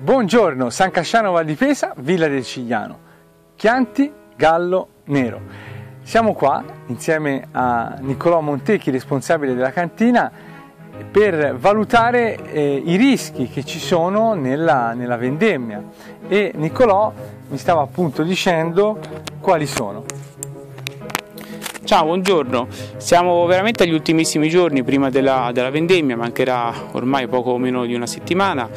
Buongiorno, San Casciano Val di Pesa, Villa del Cigliano, Chianti, Gallo, Nero. Siamo qua insieme a Niccolò Montecchi, responsabile della cantina, per valutare eh, i rischi che ci sono nella, nella vendemmia e Niccolò mi stava appunto dicendo quali sono. Ciao, buongiorno. Siamo veramente agli ultimissimi giorni prima della, della vendemmia, mancherà ormai poco meno di una settimana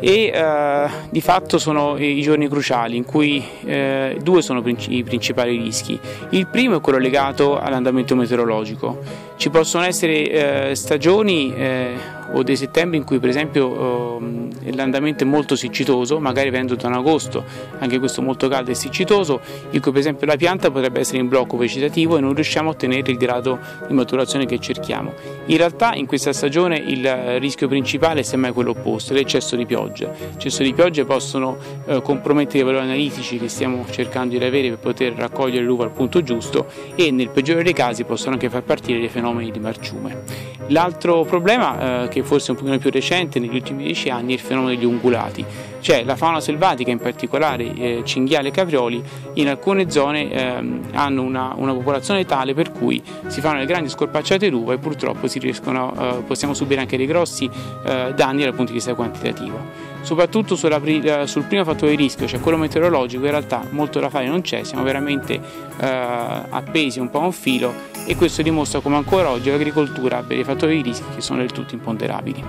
e eh, di fatto sono i giorni cruciali in cui eh, due sono i principali rischi. Il primo è quello legato all'andamento meteorologico. Ci possono essere eh, stagioni eh, o dei settembre in cui per esempio eh, l'andamento è molto siccitoso, magari venendo da un agosto, anche questo molto caldo e siccitoso, in cui per esempio la pianta potrebbe essere in blocco vegetativo e non riusciamo a ottenere il grado di maturazione che cerchiamo. In realtà in questa stagione il rischio principale è semmai quello opposto, l'eccesso di pioggia. L'eccesso di piogge possono eh, compromettere i valori analitici che stiamo cercando di avere per poter raccogliere l'uva al punto giusto e nel peggiore dei casi possono anche far partire dei fenomeni di marciume. L'altro problema eh, che forse un pochino più recente negli ultimi dieci anni il fenomeno degli ungulati, cioè la fauna selvatica, in particolare eh, cinghiali e caprioli, in alcune zone eh, hanno una, una, popolazione tale per cui si fanno le grandi scorpacciate d'uva e purtroppo riescono, eh, possiamo subire anche dei grossi eh, danni dal punto di vista quantitativo. Soprattutto sulla, eh, sul primo fattore di rischio, cioè quello meteorologico, in realtà molto da fare non c'è, siamo veramente eh, appesi un po' a un filo e questo dimostra come ancora oggi l'agricoltura abbia dei fattori di rischio che sono del tutto imponderabili.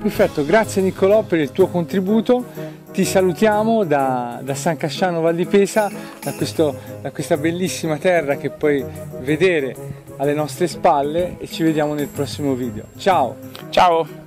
Perfetto, grazie Niccolò per il tuo contributo, ti salutiamo da, da San Casciano Val di Pesa, da, questo, da questa bellissima terra che puoi vedere alle nostre spalle e ci vediamo nel prossimo video. Ciao! Ciao!